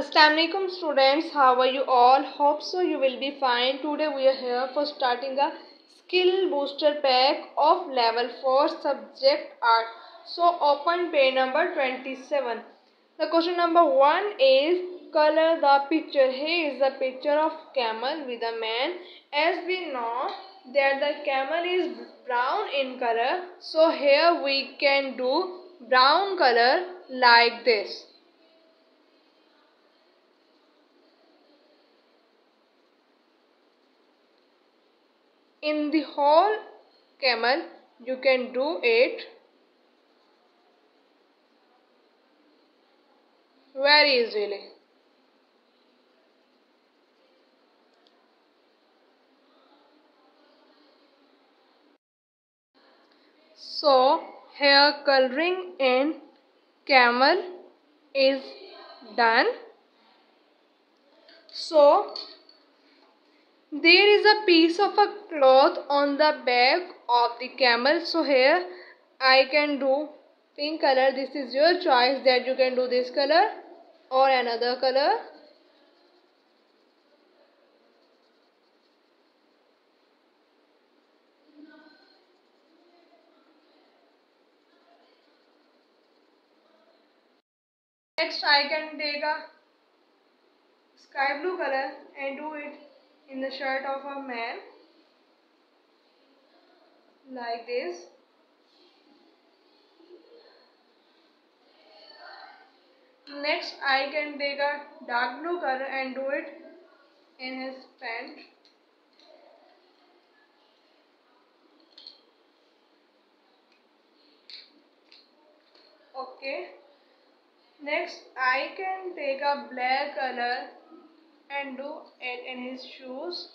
Assalamualaikum students. How are you all? Hope so you will be fine. Today we are here for starting a skill booster pack of level 4 subject art. So open page number 27 the question number 1 is color the picture. Here is the picture of camel with a man. As we know that the camel is brown in color so here we can do brown color like this in the whole camel you can do it. Very easily. So hair coloring in camel is done. So there is a piece of a cloth on the back of the camel. So here I can do pink color. This is your choice that you can do this color or another color. Next I can take a sky blue color and do it in the shirt of a man like this. Next I can take a dark blue color and do it in his pant okay. Next I can take a black color and do it in his shoes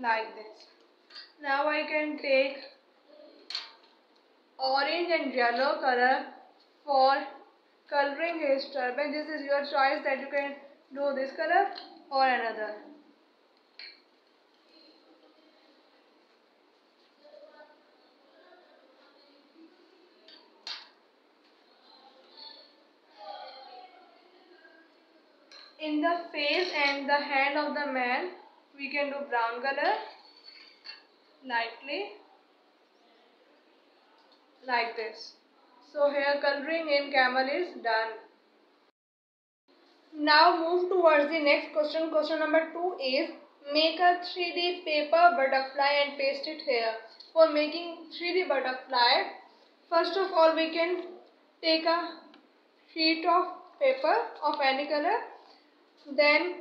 like this. Now I can take orange and yellow color for coloring his turban. This is your choice that you can do this color or another. In the face and the hand of the man we can do brown color lightly like this. So hair coloring in camel is done. Now move towards the next question. Question number 2 is make a 3d paper butterfly and paste it here. For making 3d butterfly first of all we can take a sheet of paper of any color then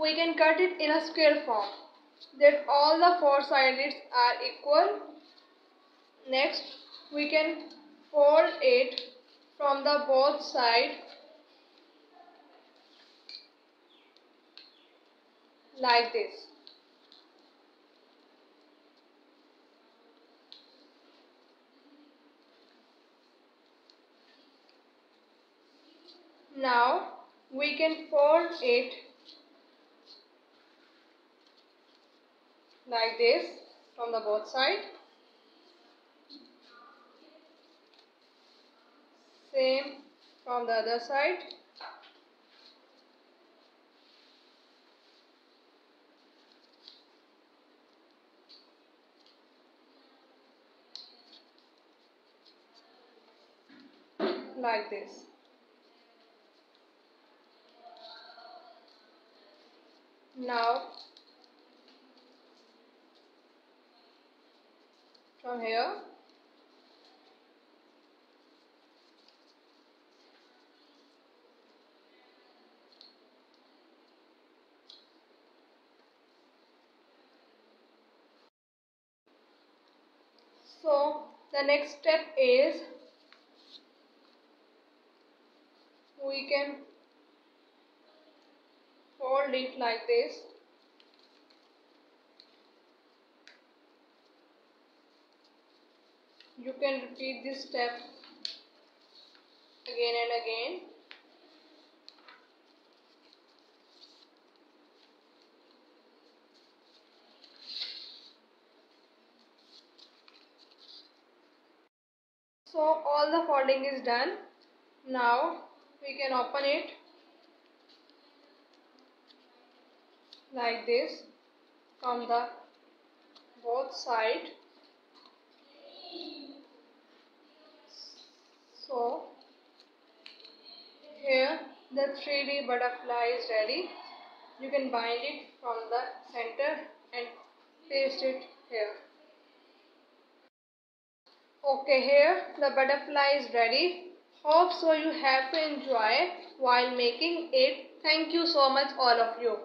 we can cut it in a square form that all the four sides are equal. Next we can fold it from the both side like this. Now we can fold it like this from the both side. Same from the other side. Like this now from here? So the next step is we can fold it like this. You can repeat this step again and again. So all the folding is done. Now we can open it like this from the both side. So here the 3D butterfly is ready. You can bind it from the center and paste it here. Okay here the butterfly is ready. Hope so you have to enjoy while making it. Thank you so much all of you